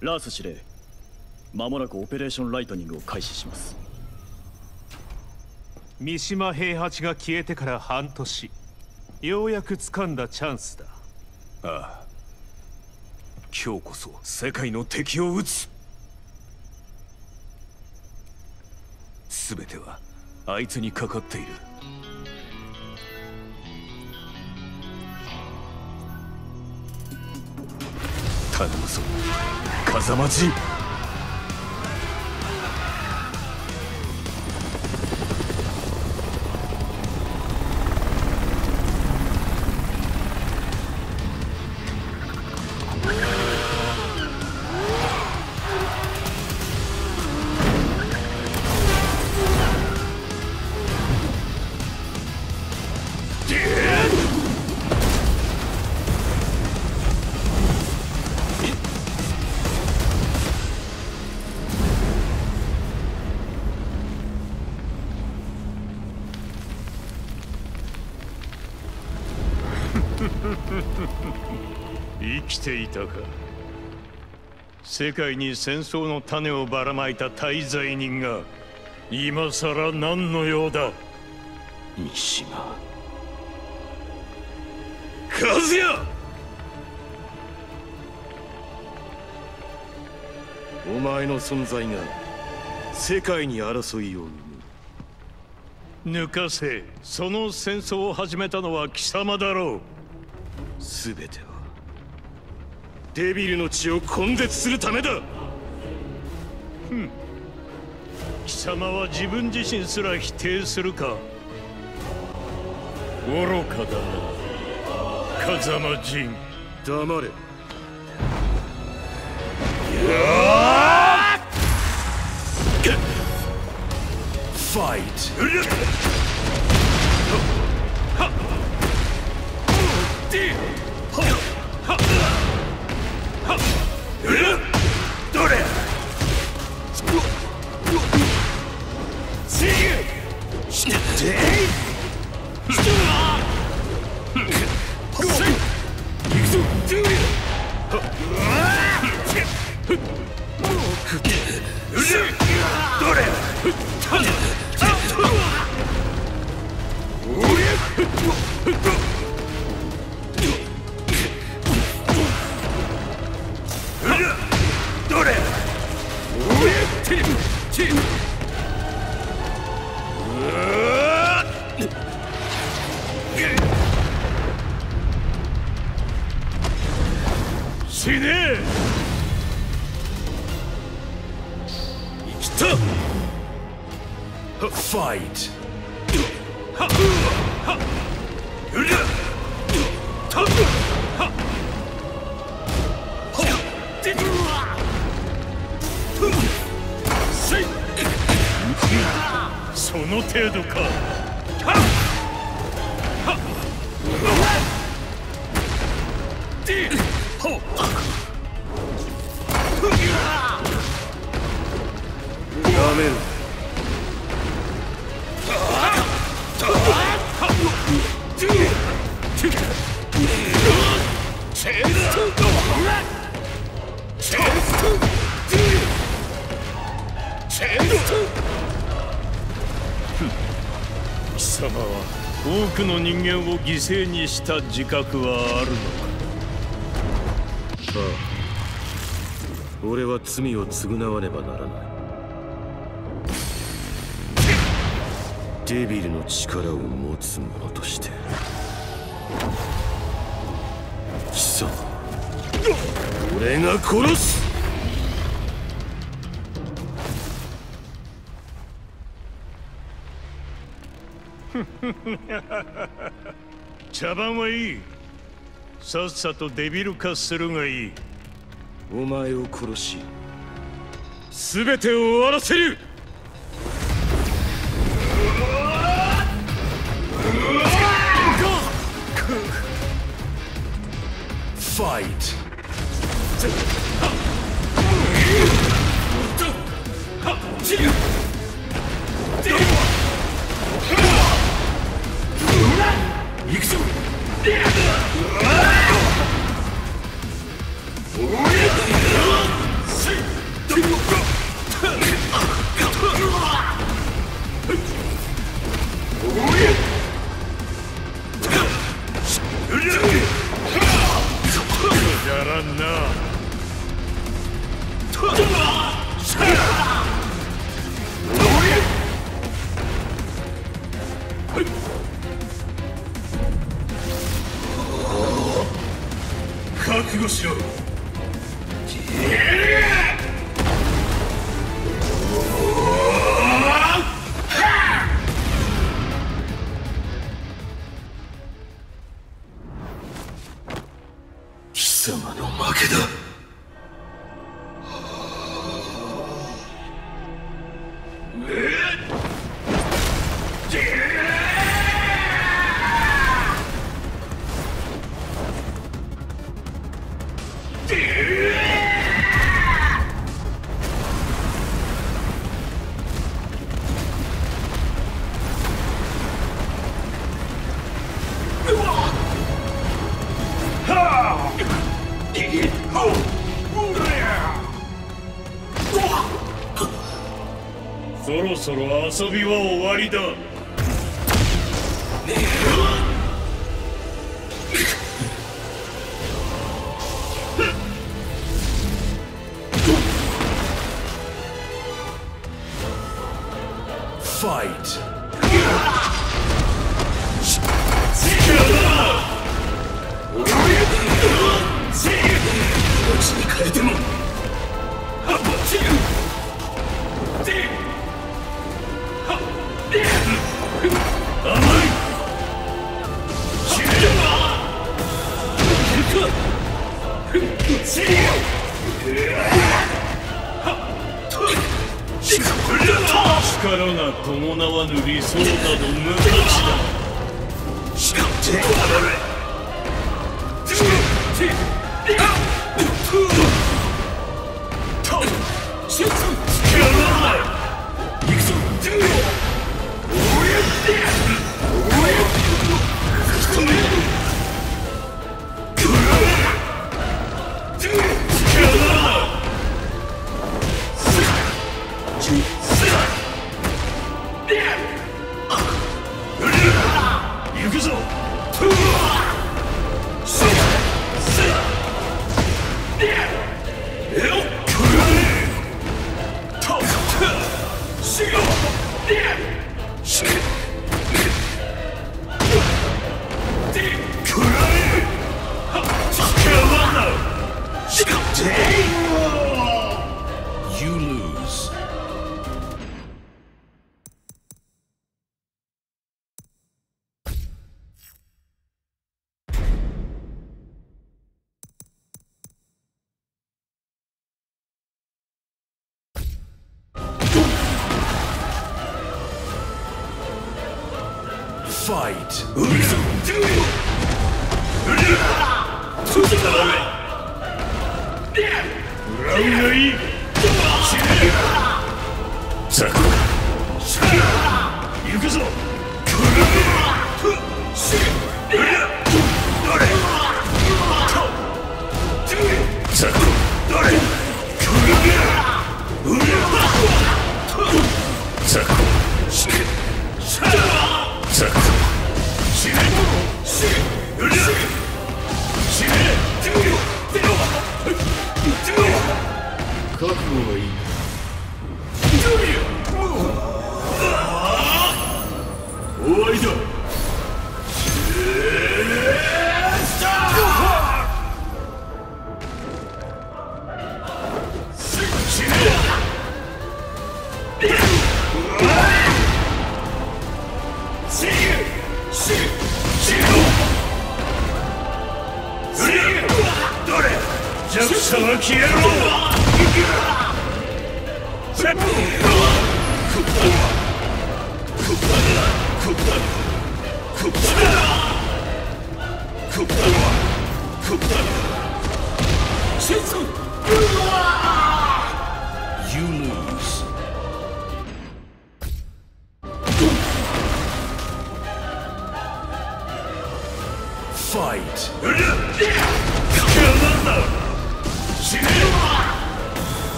ラース司令間もなくオペレーションライトニングを開始します。三島平八が消えてから半年。ようやく掴んだチャンスだ。ああ。今日こそ世界の敵を討つ。全てはあいつにかかっている頼むぞ風間陣生きていたか。世界に戦争の種をばらまいた大罪人が今さら何の用だ。三島和也！お前の存在が世界に争いを生む。抜かせその戦争を始めたのは貴様だろう全ては。デビルの血を根絶するためだ。貴様は自分自身すら否定するか。愚かだな。風間陣黙れ。ファイトどその程度か。やめろ様は多くの人間を犠牲にした自覚はあるのか。ああ俺は罪を償わねばならない。デビルの力を持つ者として。貴様俺が殺す 茶番はいい。さっさとデビル化するがいい。お前を殺し。全てを終わらせる。ファイト悟遊びは終わりだ。ファイト Damn!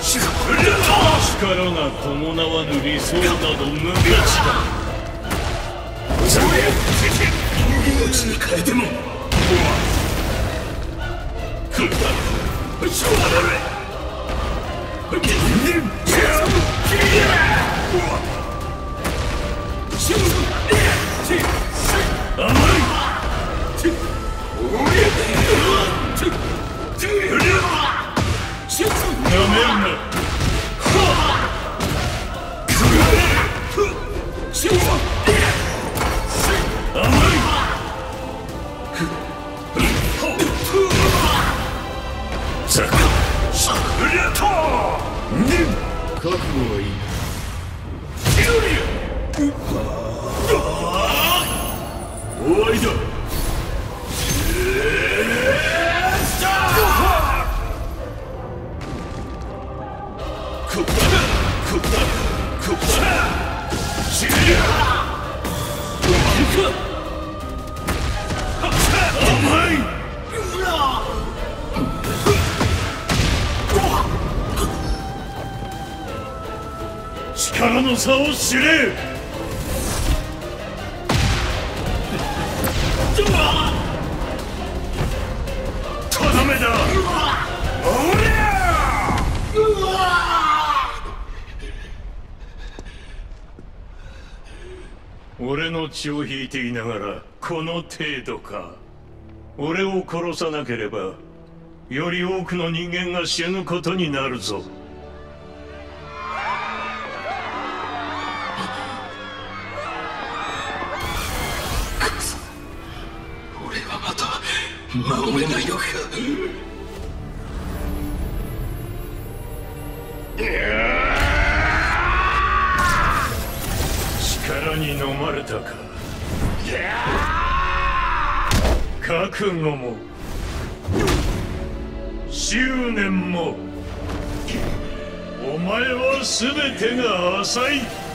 し力が伴わぬ理想など無価値だ。そ命に変えてもらうだここだここだここだ死ね甘い力の差を知れ。血を引いていながらこの程度か。俺を殺さなければより多くの人間が死ぬことになるぞ。俺はまた守れないのか。力に飲まれたか覚悟も執念もお前は全てが浅い。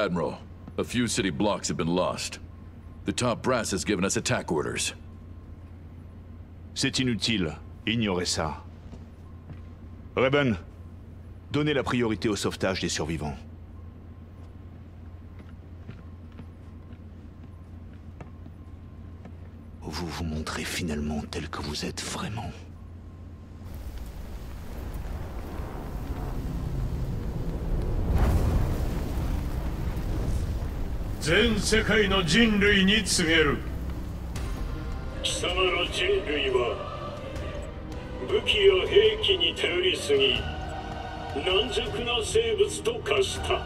Admiral, a few city blocks have been lost. The top brass has given us attack orders. C'est inutile. Ignorez ça. Reben, donnez la priorité au sauvetage des survivants. Vous vous montrez finalement tel que vous êtes vraiment. 全世界の人類に告げる。貴様ら人類は武器や兵器に頼りすぎ軟弱な生物と化した。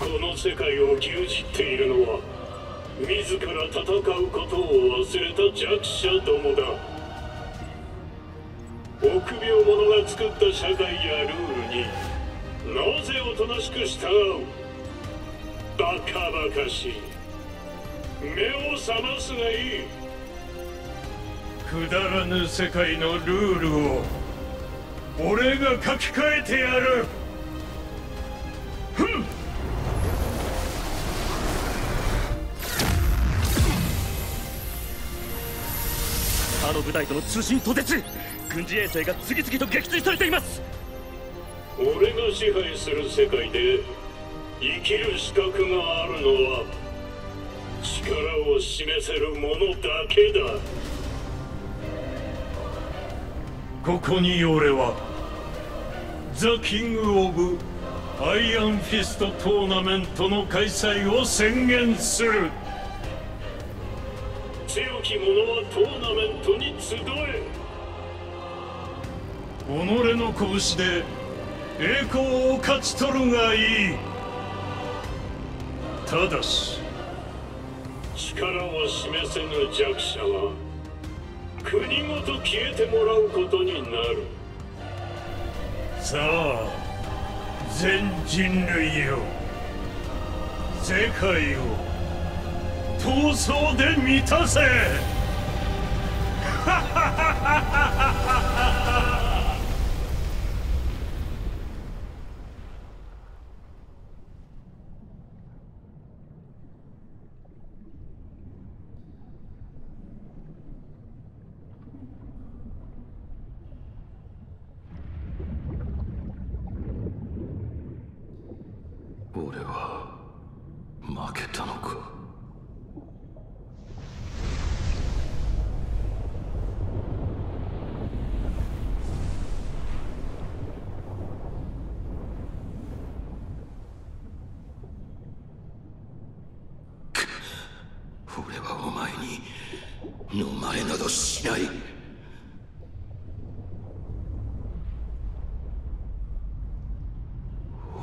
この世界を牛耳っているのは自ら戦うことを忘れた弱者どもだ。臆病者が作った社会やルールになぜおとなしく従う？バカバカしい。目を覚ますがいい。くだらぬ世界のルールを俺が書き換えてやる。ふん。他の部隊との通信途絶。軍事衛星が次々と撃墜されています。俺が支配する世界で生きる資格があるのは力を示せる者だけだ。ここに俺は The King of Iron Fist Tournament の開催を宣言する。強き者はトーナメントに集え。己の拳で栄光を勝ち取るがいい。ただし力を示せぬ弱者は国ごと消えてもらうことになる。さあ全人類よ世界を闘争で満たせ。俺は負けたのかの前などしない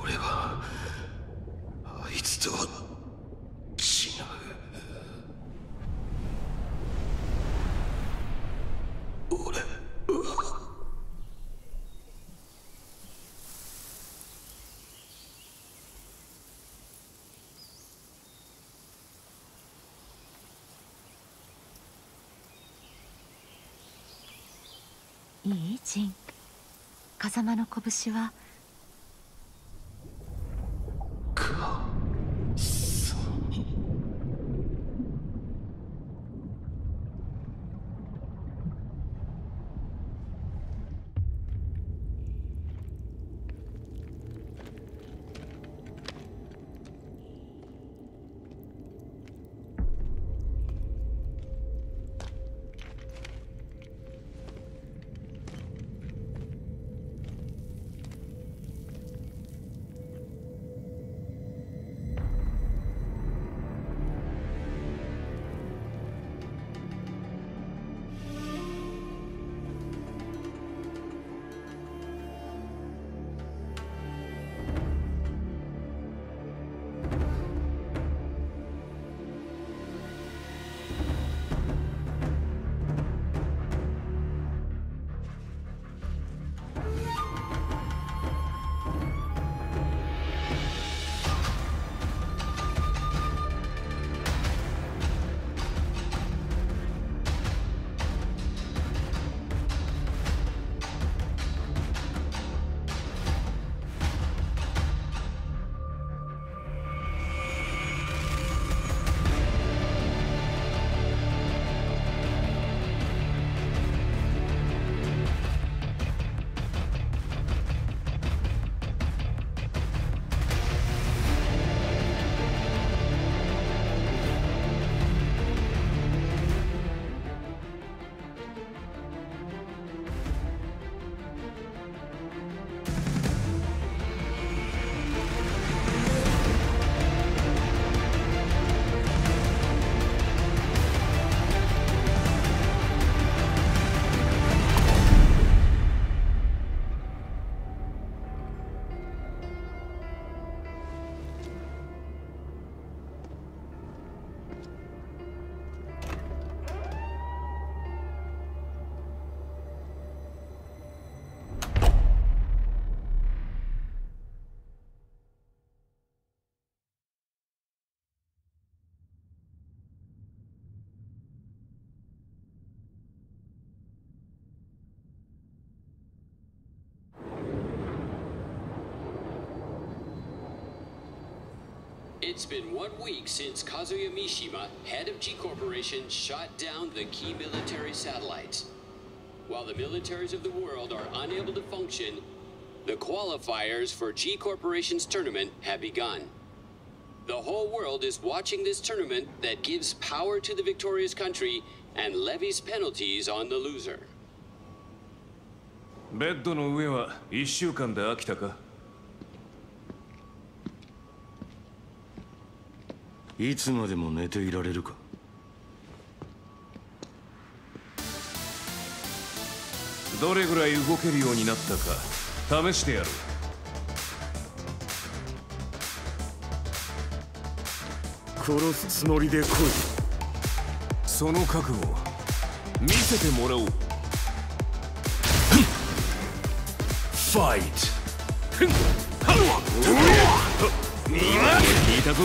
俺はあいつとは違う俺はいい？ジン。風間の拳は「It's been one week since Kazuya Mishima, head of G Corporation, shot down the key military satellites. While the militaries of the world are unable to function, the qualifiers for G Corporation's tournament have begun. The whole world is watching this tournament that gives power to the victorious country and levies penalties on the loser. ベッドの上は1週間で飽きたか いつまでも寝ていられるか。どれぐらい動けるようになったか試してやる。殺すつもりで来い。その覚悟見せてもらおう。ファイト聞いたぞ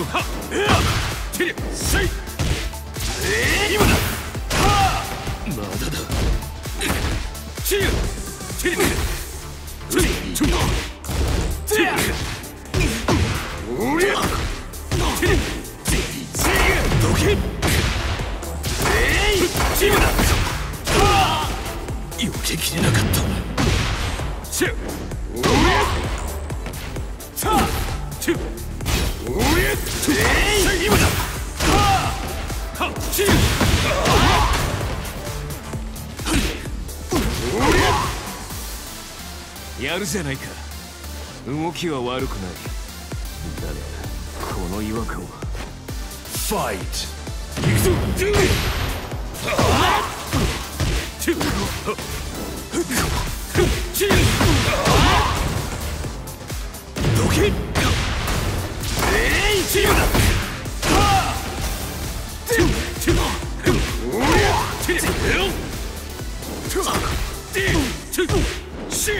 今だまだだ。チュティトゥトゥティおりゃティどけえいチームだ避けきれなかったチュるじゃないか動きは悪くないだがこの違和感はファイト行くぞどけえいチームだ今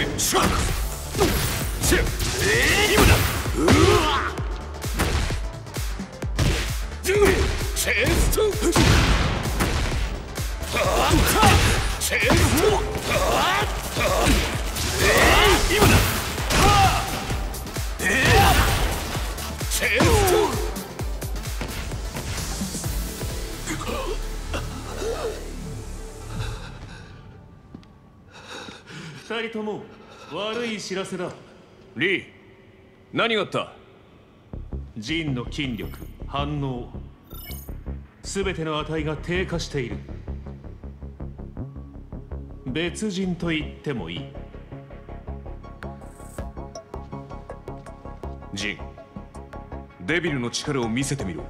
だ 二人とも悪い知らせだ。リー何があった？ジンの筋力反応。全ての値が低下している。別人と言ってもいい。ジンデビルの力を見せてみろ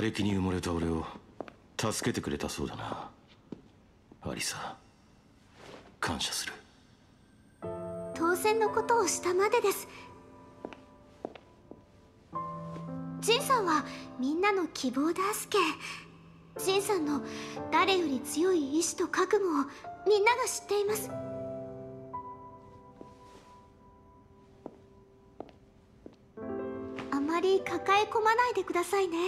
瓦礫に埋もれた俺を助けてくれたそうだな。アリサ感謝する。当選のことをしたまでです。ジンさんはみんなの希望だすけ。ジンさんの誰より強い意志と覚悟をみんなが知っています。あまり抱え込まないでくださいね。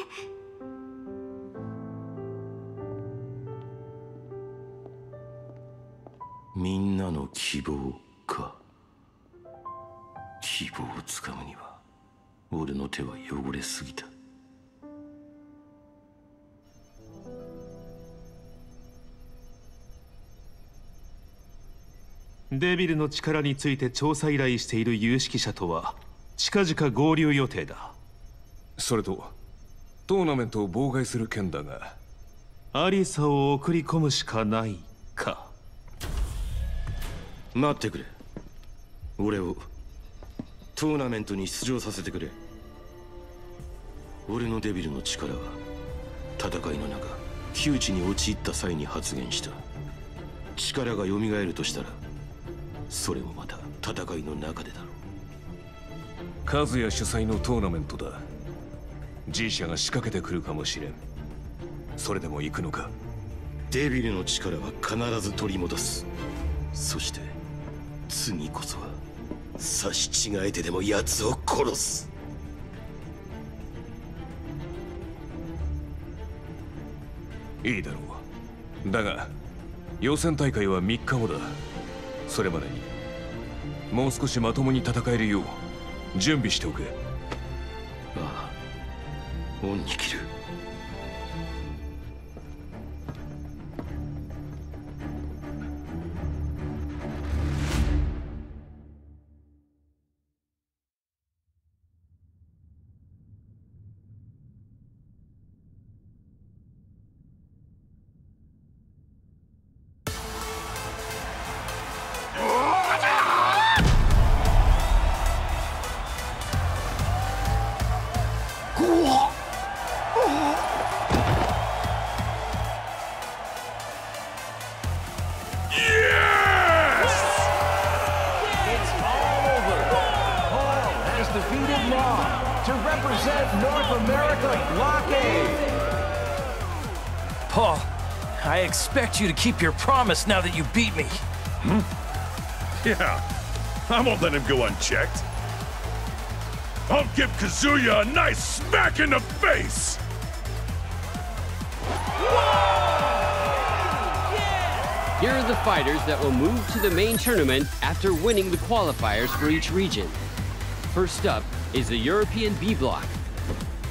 みんなの希望か。希望をつかむには俺の手は汚れすぎた。デビルの力について調査依頼している有識者とは近々合流予定だ。それとトーナメントを妨害する件だが。アリサを送り込むしかないか待ってくれ。俺をトーナメントに出場させてくれ。俺のデビルの力は戦いの中窮地に陥った際に発言した。力が蘇るとしたらそれもまた戦いの中でだろカズヤ主催のトーナメントだ。G 社が仕掛けてくるかもしれん。それでも行くのか？デビルの力は必ず取り戻す。そして次こそは刺し違えてでも奴を殺す。いいだろう。だが予選大会は3日後だ。それまでにもう少しまともに戦えるよう準備しておけああ恩に切る expect you to keep your promise now that you beat me. Hmm? Yeah, I won't let him go unchecked. I'll give Kazuya a nice smack in the face! Here are the fighters that will move to the main tournament after winning the qualifiers for each region. First up is the European B block.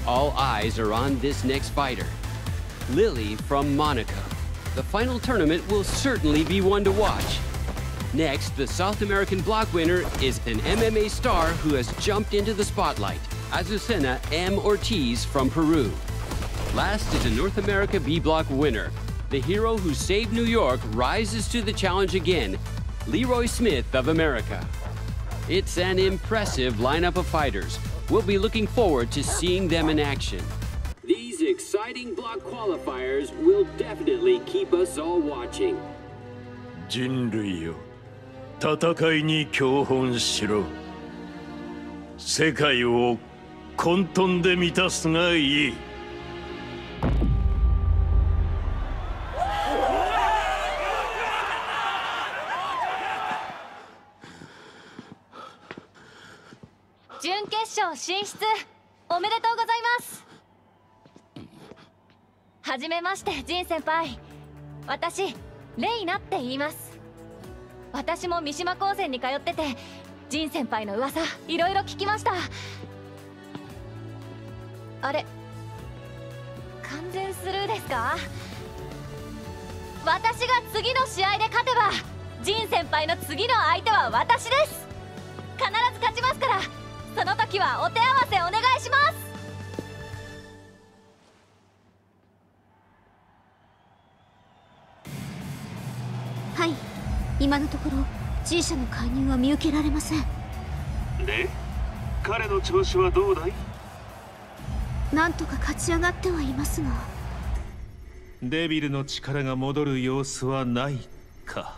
All eyes are on this next fighter. Lily from Monaco. The final tournament will certainly be one to watch. Next, the South American block winner is an MMA star who has jumped into the spotlight, Azucena M. Ortiz from Peru. Last is a North America B block winner. The hero who saved New York rises to the challenge again, Leroy Smith of America. It's an impressive lineup of fighters. We'll be looking forward to seeing them in action. Exciting block qualifiers will definitely keep us all watching. 人類よ戦いに教本しろ世界を混沌で満たすがいい準決勝進出おめでとうございますはじめましてジン先輩。私レイナって言います。私も三島高専に通っててジン先輩の噂いろいろ聞きました。あれ完全スルーですか？私が次の試合で勝てばジン先輩の次の相手は私です。必ず勝ちますからその時はお手合わせお願いします。今のところ G 社の介入は見受けられません。で彼の調子はどうだい？なんとか勝ち上がってはいますが。デビルの力が戻る様子はないか。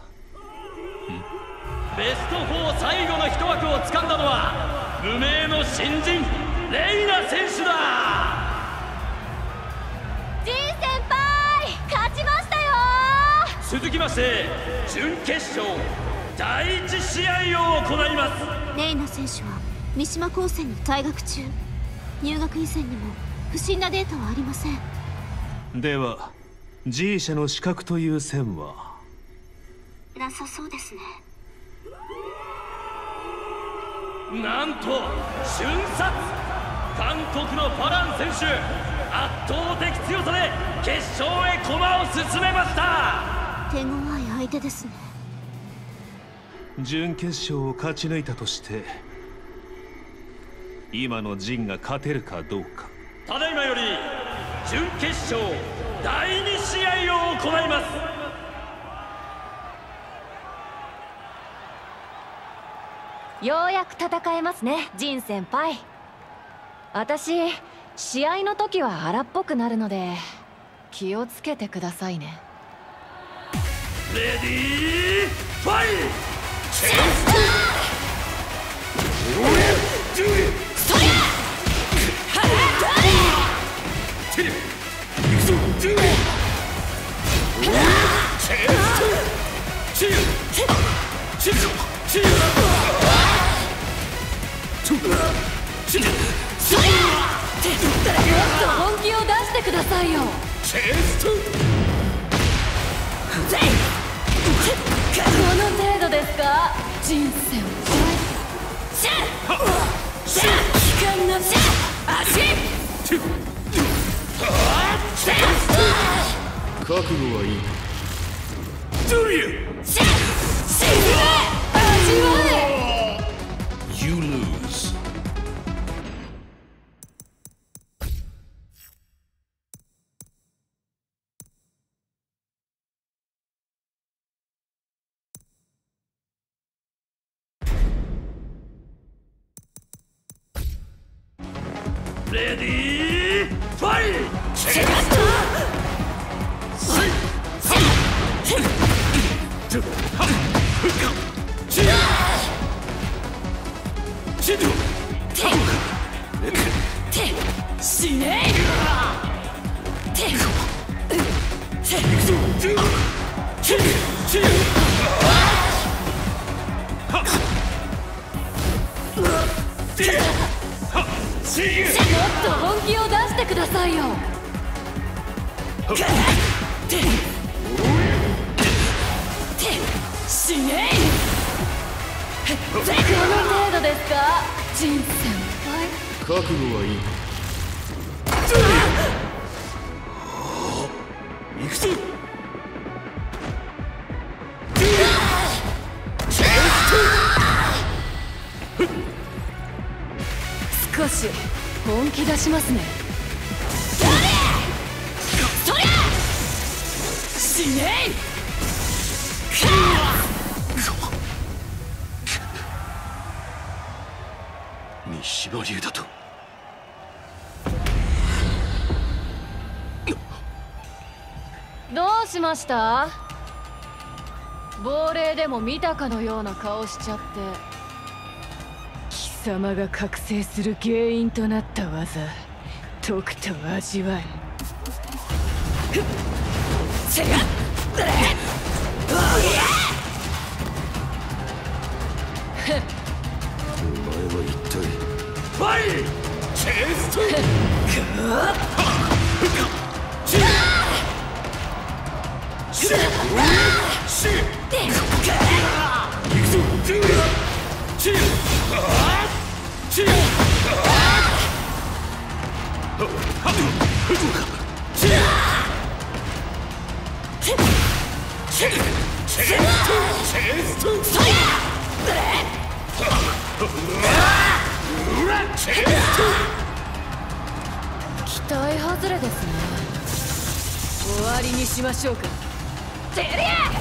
ベスト4最後の一枠を掴んだのは無名の新人レイナ選手だ続きまして準決勝第一試合を行います。レイナ選手は三島高専に退学中。入学以前にも不審なデータはありません。では G 社の資格という線は？なさそうですね。なんと瞬殺。韓国のファラン選手圧倒的強さで決勝へ駒を進めました手強い相手ですね。準決勝を勝ち抜いたとして今の陣が勝てるかどうか。ただいまより準決勝第2試合を行います。ようやく戦えますねジン先輩。私試合の時は荒っぽくなるので気をつけてくださいねレディーファイもっと本気を出してくださいよこ人生を。超えて期間の足覚悟はいい。どりゃ死ね味わえっと本気を出してくださいよ。死ね。この程度ですか？先輩。覚悟はいい。行くぞ本気出しますね。そりゃ死ね!三島流だと。どうしました？亡霊でも見たかのような顔しちゃって貴様が覚醒する原因となった技とくと味わえお前は一体。チェストシシ行くぞチチ期待期待外れですね。終わりにしましょうか。てりゃ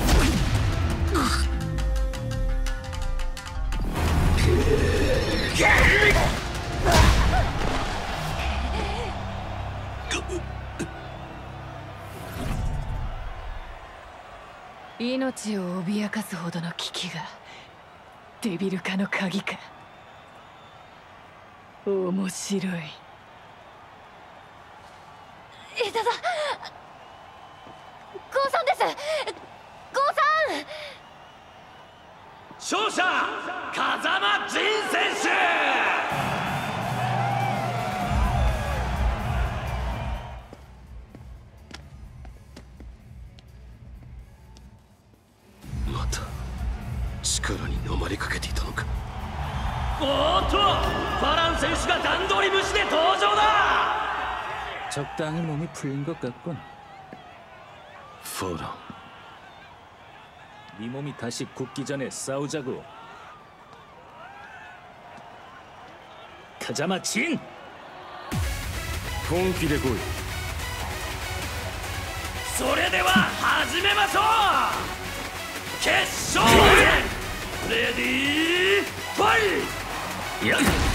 命を脅かすほどの危機がデビル化の鍵か。面白い。いただゴーさんです。ゴーさん！勝者風間仁選手力に飲まれかけていたのかおーっとバラン選手が段取り無視で登場だ 적당히 몸이 풀린 것 같군. ファラン 네 몸이 다시 굳기 전에 싸우자고. 가자마 진! 本気で来いそれでは始めましょう決勝戦 レディーファイト！